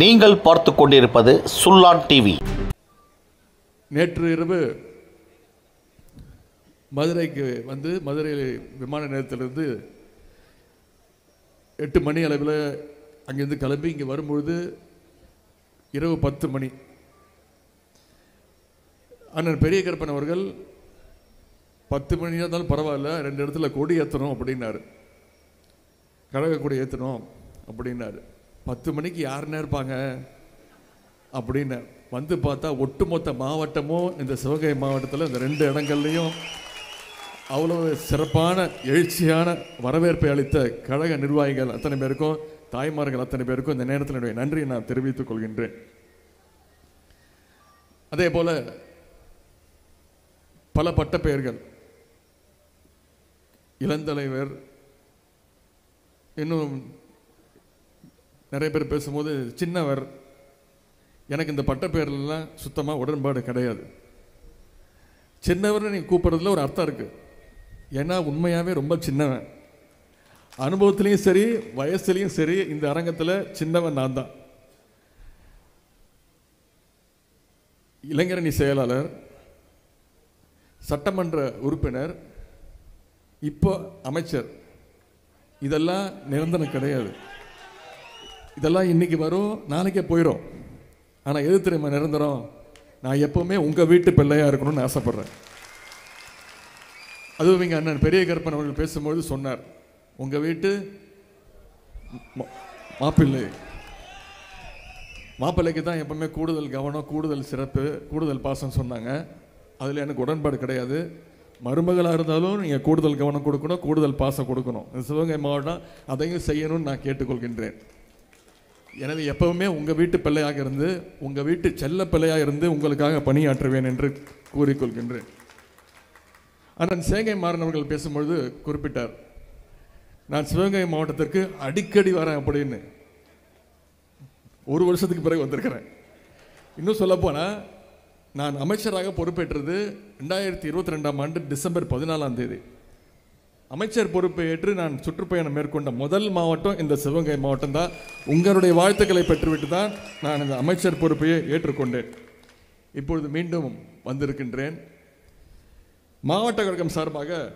நீங்கள் பார்த்து கொண்டிருப்பது சுல்லான் டிவி. நேற்று இரவு மதுரைக்கு வந்து மதுரை விமான நிலையத்திலிருந்து எட்டு மணி அளவில் அங்கேருந்து கிளம்பி இங்கே வரும்பொழுது இரவு பத்து மணி. அண்ணன் பெரிய கருப்பன் அவர்கள் பத்து மணி இருந்தாலும் பரவாயில்ல ரெண்டு இடத்துல கொடி ஏற்றணும் அப்படின்னாரு. கழக கொடி ஏற்றணும் அப்படின்னாரு. பத்து மணிக்கு யாருன்னா இருப்பாங்க? அப்படின்னு வந்து பார்த்தா ஒட்டுமொத்த மாவட்டமும் இந்த சிவகங்கை மாவட்டத்தில் இந்த ரெண்டு இடங்கள்லையும் அவ்வளோ சிறப்பான எழுச்சியான வரவேற்பை அளித்த கழக நிர்வாகிகள் அத்தனை பேருக்கும் தாய்மார்கள் அத்தனை பேருக்கும் இந்த நேரத்தில் என்னுடைய நன்றியை நான் தெரிவித்துக் கொள்கின்றேன். அதே போல பல பட்டப்பெயர்கள். இளந்தலைவர் இன்னும் நிறைய பேர் பேசும்போது சின்னவர். எனக்கு இந்த பட்டப்பெயர்லாம் சுத்தமாக உடன்பாடு கிடையாது. சின்னவர்னு நீங்கள் கூப்பிட்றதுல ஒரு அர்த்தம் இருக்குது ஏன்னா உண்மையாகவே ரொம்ப சின்னவன். அனுபவத்துலேயும் சரி வயசுலேயும் சரி இந்த அரங்கத்தில் சின்னவன் நான் தான். இளைஞரணி செயலாளர் சட்டமன்ற உறுப்பினர் இப்போ அமைச்சர். இதெல்லாம் நிரந்தரம் கிடையாது. இதெல்லாம் இன்னைக்கு வரும் நாளைக்கே போயிடும் ஆனால் எது தெரியுமா நிரந்தரம் நான் எப்பவுமே உங்கள் வீட்டு பிள்ளையாக இருக்கணும்னு ஆசைப்பட்றேன். அதுவும் இங்கே அண்ணன் பெரிய கருப்பன் அவர்கள் பேசும்பொழுது சொன்னார் உங்கள் வீட்டு மா- மாப்பிள்ளை. மாப்பிள்ளைக்கு தான் எப்பவுமே கூடுதல் கவனம் கூடுதல் சிறப்பு கூடுதல் பாசம் சொன்னாங்க. அதில் எனக்கு உடன்பாடு கிடையாது. மருமகளாக இருந்தாலும் நீங்கள் கூடுதல் கவனம் கொடுக்கணும் கூடுதல் பாசம் கொடுக்கணும். இந்த சிவகங்கை மாவட்டம் அதையும் செய்யணும்னு நான் கேட்டுக்கொள்கின்றேன். எனவே எப்பவுமே உங்கள் வீட்டு பிள்ளையாக இருந்து உங்கள் வீட்டு செல்ல பிள்ளையாக இருந்து உங்களுக்காக பணியாற்றுவேன் என்று கூறிக்கொள்கின்றேன். அண்ணன் சேங்கை மாறன் அவர்கள் பேசும்பொழுது குறிப்பிட்டார் நான் சிவகங்கை மாவட்டத்திற்கு அடிக்கடி வரேன் அப்படின்னு. ஒரு வருஷத்துக்கு பிறகு வந்திருக்கிறேன். இன்னும் சொல்லப்போனால் நான் அமைச்சராக பொறுப்பேற்றது ரெண்டாயிரத்தி இருபத்தி ரெண்டாம் ஆண்டு டிசம்பர் பதினாலாம் தேதி. அமைச்சர் பொறுப்பை ஏற்று நான் சுற்றுப்பயணம் மேற்கொண்ட முதல் மாவட்டம் இந்த சிவகங்கை மாவட்டம் தான். உங்களுடைய வாழ்த்துக்களை பெற்றுவிட்டு தான் நான் இந்த அமைச்சர் பொறுப்பையே ஏற்றுக்கொண்டேன். இப்பொழுது மீண்டும் வந்திருக்கின்றேன். மாவட்ட கழகம் சார்பாக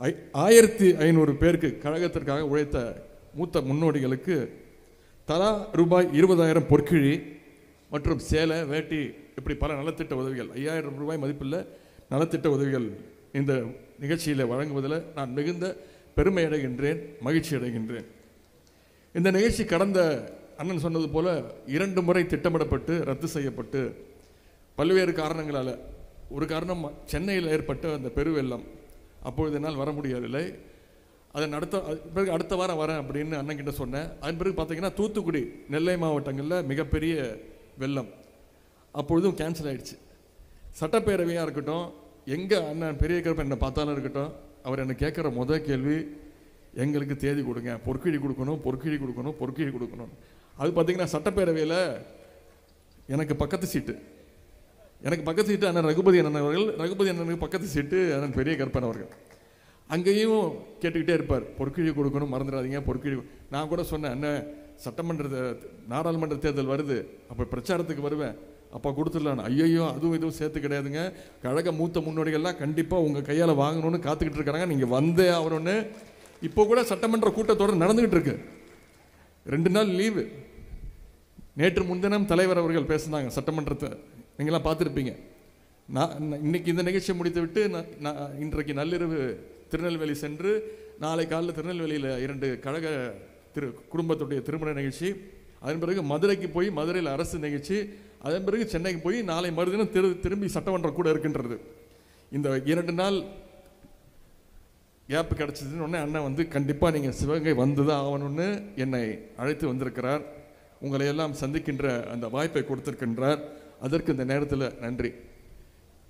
ஐ- ஆயிரத்தி ஐநூறு பேருக்கு கழகத்திற்காக உழைத்த மூத்த முன்னோடிகளுக்கு தலா ரூபாய் இருபதாயிரம் பொற்கிழி மற்றும் சேலை வேட்டி இப்படி பல நலத்திட்ட உதவிகள் ஐயாயிரம் ரூபாய் மதிப்பில் நலத்திட்ட உதவிகள் இந்த நிகழ்ச்சியில் வழங்குவதில் நான் மிகுந்த பெருமை அடைகின்றேன் மகிழ்ச்சி அடைகின்றேன். இந்த நிகழ்ச்சி கடந்த அண்ணன் சொன்னது போல் இரண்டு முறை திட்டமிடப்பட்டு ரத்து செய்யப்பட்டு பல்வேறு காரணங்களால் ஒரு காரணம் சென்னையில் ஏற்பட்ட அந்த பெருவெள்ளம் அப்பொழுது என்னால் வர முடியவில்லை. அதன் அடுத்த பிறகு அடுத்த வாரம் வரேன் அப்படின்னு அண்ணன் கிட்ட சொன்னேன். அதன் பிறகு பார்த்தீங்கன்னா தூத்துக்குடி நெல்லை மாவட்டங்களில் மிகப்பெரிய வெள்ளம். அப்பொழுதும் கேன்சல் ஆயிடுச்சு. சட்டப்பேரவையாக இருக்கட்டும் எங்கே அண்ணன் பெரிய கருப்பன் என்னை பார்த்தாலும் இருக்கட்டும் அவர் என்னை கேட்குற முத கேள்வி எங்களுக்கு தேதி கொடுங்க. பொற்கிழி கொடுக்கணும் பொற்கிழி கொடுக்கணும் பொற்கிழி கொடுக்கணும். அது பார்த்தீங்கன்னா சட்டப்பேரவையில் எனக்கு பக்கத்து சீட்டு. எனக்கு பக்கத்து சீட்டு அண்ணன் ரகுபதி அண்ணன் அவர்கள் ரகுபதி அண்ணனுக்கு பக்கத்து சீட்டு அண்ணன் பெரிய கருப்பன் அவர்கள். அங்கேயும் கேட்டுக்கிட்டே இருப்பார் பொற்கிழி கொடுக்கணும் மறந்துடாதீங்க பொற்கிழி நான் கூட சொன்னேன் அண்ணன் சட்டமன்ற தே- நாடாளுமன்ற தேர்தல் வருது அப்போ பிரச்சாரத்துக்கு வருவேன். அப்போ கொடுத்துடலாம் ஐயையோ அதுவும் இதுவும் சேர்த்து கிடையாதுங்க. கழக மூத்த முன்னோடிகள்லாம் கண்டிப்பாக உங்கள் கையால் வாங்கணும்னு காத்துக்கிட்டு இருக்காங்க. நீங்கள் வந்தே ஆகணும்னு இப்போ கூட சட்டமன்ற கூட்டத்தொடர் நடந்துக்கிட்டு இருக்கு. ரெண்டு நாள் லீவு. நேற்று முன்தினம் தலைவர் அவர்கள் பேசினாங்க சட்டமன்றத்தை. நீங்களாம் பார்த்துருப்பீங்க. நான் இன்னைக்கு இந்த நிகழ்ச்சியை முடித்து விட்டு நான் நான் இன்றைக்கு நள்ளிரவு திருநெல்வேலி சென்று நாளை காலையில் திருநெல்வேலியில் இரண்டு கழக திரு குடும்பத்துடைய திருமண நிகழ்ச்சி அதன் பிறகு மதுரைக்கு போய் மதுரையில் அரசு நிகழ்ச்சி அதன் பிறகு சென்னைக்கு போய் நாளை மறுதினம் திரு திரும்பி சட்டமன்றம் கூட இருக்கின்றது. இந்த இரண்டு நாள் கேப் கிடச்சிதுன்னு உடனே அண்ணன் வந்து கண்டிப்பாக நீங்கள் சிவகங்கை வந்து தான் ஆகணும்னு என்னை அழைத்து வந்திருக்கிறார். உங்களை எல்லாம் சந்திக்கின்ற அந்த வாய்ப்பை கொடுத்திருக்கின்றார். அதற்கு இந்த நேரத்தில் நன்றி.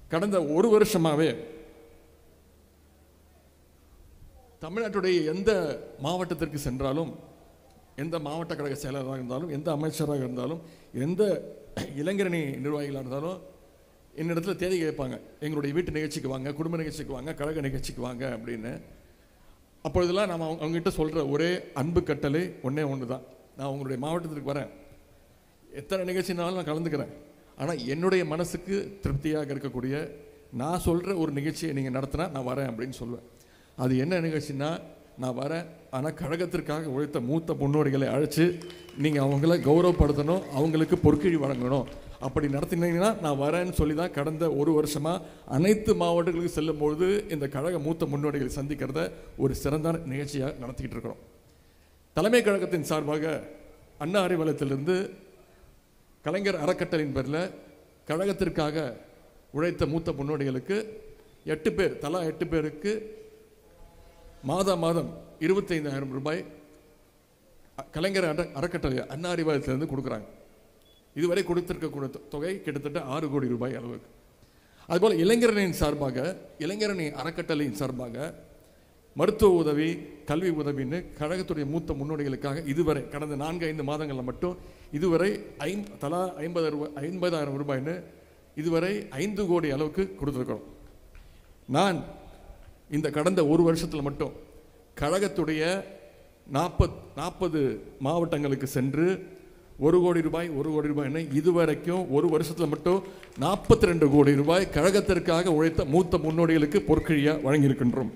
கடந்த ஒரு வருஷமாகவே தமிழ்நாட்டுடைய எந்த மாவட்டத்திற்கு சென்றாலும் எந்த மாவட்ட கழக செயலராக இருந்தாலும் எந்த அமைச்சராக இருந்தாலும் எந்த இளைஞரணி நிர்வாகிகளாக இருந்தாலும் என்னிடத்துல தேதி கேட்பாங்க. எங்களுடைய வீட்டு நிகழ்ச்சிக்கு வாங்க குடும்ப நிகழ்ச்சிக்கு வாங்க கழக நிகழ்ச்சிக்கு வாங்க அப்படின்னு. அப்பொழுதெல்லாம் நாம் அவங்க அவங்ககிட்ட சொல்கிற ஒரே அன்பு கட்டளை ஒன்றே ஒன்று தான் நான் உங்களுடைய மாவட்டத்திற்கு வரேன். எத்தனை நிகழ்ச்சினாலும் நான் கலந்துக்கிறேன். ஆனால் என்னுடைய மனசுக்கு திருப்தியாக இருக்கக்கூடிய நான் சொல்கிற ஒரு நிகழ்ச்சியை நீங்கள் நடத்தினா நான் வரேன் அப்படின்னு சொல்லுவேன் அது என்ன நிகழ்ச்சின்னா நான் வரேன். ஆனால் கழகத்திற்காக உழைத்த மூத்த முன்னோடிகளை அழைச்சி நீங்கள் அவங்கள கௌரவப்படுத்தணும் அவங்களுக்கு பொற்கிழி வழங்கணும். அப்படி நடத்தினீங்கன்னா நான் வரேன்னு சொல்லி தான் கடந்த ஒரு வருஷமாக அனைத்து மாவட்டங்களுக்கு செல்லும்பொழுது இந்த கழக மூத்த முன்னோடிகளை சந்திக்கிறத ஒரு சிறந்த நிகழ்ச்சியாக நடத்திக்கிட்டு இருக்கிறோம். தலைமை கழகத்தின் சார்பாக அண்ணா அறிவாலயத்திலிருந்து கலைஞர் அறக்கட்டளையின் பேரில் கழகத்திற்காக உழைத்த மூத்த முன்னோடிகளுக்கு எட்டு பேர் தலா எட்டு பேருக்கு மாதா மாதம் இருபத்தைந்தாயிரம் ரூபாய் கலைஞர் அற அறக்கட்டளை அண்ணா அறிவாலயத்திலிருந்து கொடுக்குறாங்க. இதுவரை கொடுத்திருக்கக்கூடிய தொகை கிட்டத்தட்ட ஆறு கோடி ரூபாய் அளவுக்கு. அதுபோல் இளைஞரணியின் சார்பாக இளைஞரணி அறக்கட்டளையின் சார்பாக மருத்துவ உதவி கல்வி உதவின்னு கழகத்துடைய மூத்த முன்னோடிகளுக்காக இதுவரை கடந்த நான்கு ஐந்து மாதங்களில் மட்டும் இதுவரை ஐந் தலா ஐம்பது ரூபாய் ஐம்பதாயிரம் ரூபாய்ன்னு இதுவரை ஐந்து கோடி அளவுக்கு கொடுத்துருக்கிறோம். நான் இந்த கடந்த ஒரு வருஷத்தில் மட்டும் கழகத்துடைய நாற்பத் நாற்பது மாவட்டங்களுக்கு சென்று ஒரு கோடி ரூபாய் ஒரு கோடி ரூபாய்னு இதுவரைக்கும் ஒரு வருஷத்தில் மட்டும் நாற்பத்தி ரெண்டு கோடி ரூபாய் கழகத்திற்காக உழைத்த மூத்த முன்னோடிகளுக்கு பொற்கழியாக வழங்கியிருக்கின்றோம்.